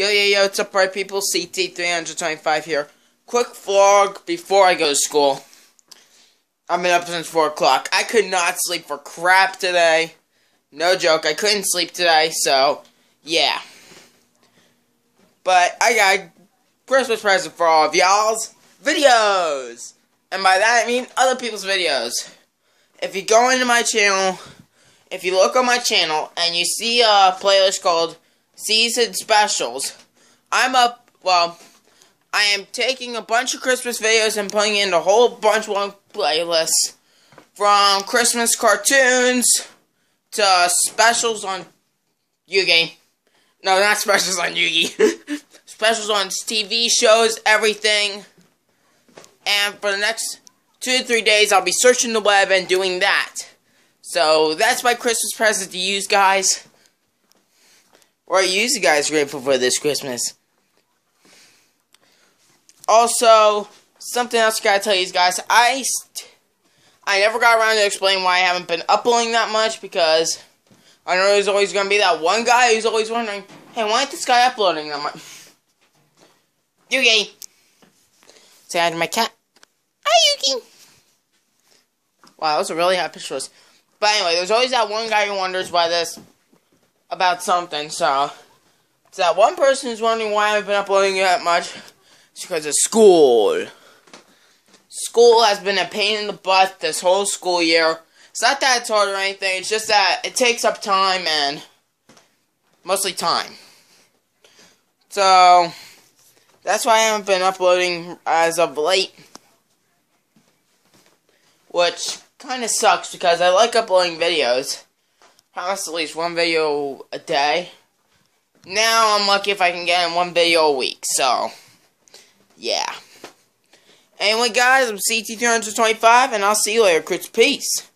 Yo, yo, yo, what's up, right people? CT325 here. Quick vlog before I go to school. I've been up since 4 o'clock. I could not sleep for crap today. No joke, I couldn't sleep today, so, yeah. But I got Christmas present for all of y'all's videos. And by that, I mean other people's videos. If you go into my channel, if you look on my channel, and you see a playlist called season specials. I'm up, well, I am taking a bunch of Christmas videos and putting in a whole bunch of one playlists. From Christmas cartoons to specials on Yugi. No, not specials on Yugi. specials on TV shows, everything. And for the next two to three days, I'll be searching the web and doing that. So that's my Christmas present to you guys. Or are you guys grateful for this Christmas? Also, something else I gotta tell you guys. I I never got around to explain why I haven't been uploading that much because I know there's always gonna be that one guy who's always wondering, hey, why isn't this guy uploading that much? Yugi! Say hi to my cat. Hi, Yugi! Wow, that was a really hot picture. But anyway, there's always that one guy who wonders why this about something. So, it's that one person who's wondering why I've been uploading that much. It's because of school. School has been a pain in the butt this whole school year. It's not that it's hard or anything. It's just that it takes up time and mostly time. So, that's why I haven't been uploading as of late. Which kind of sucks because I like uploading videos at least one video a day. Now I'm lucky if I can get in one video a week, so yeah. Anyway, guys, I'm CT325, and I'll see you later. Chris, peace.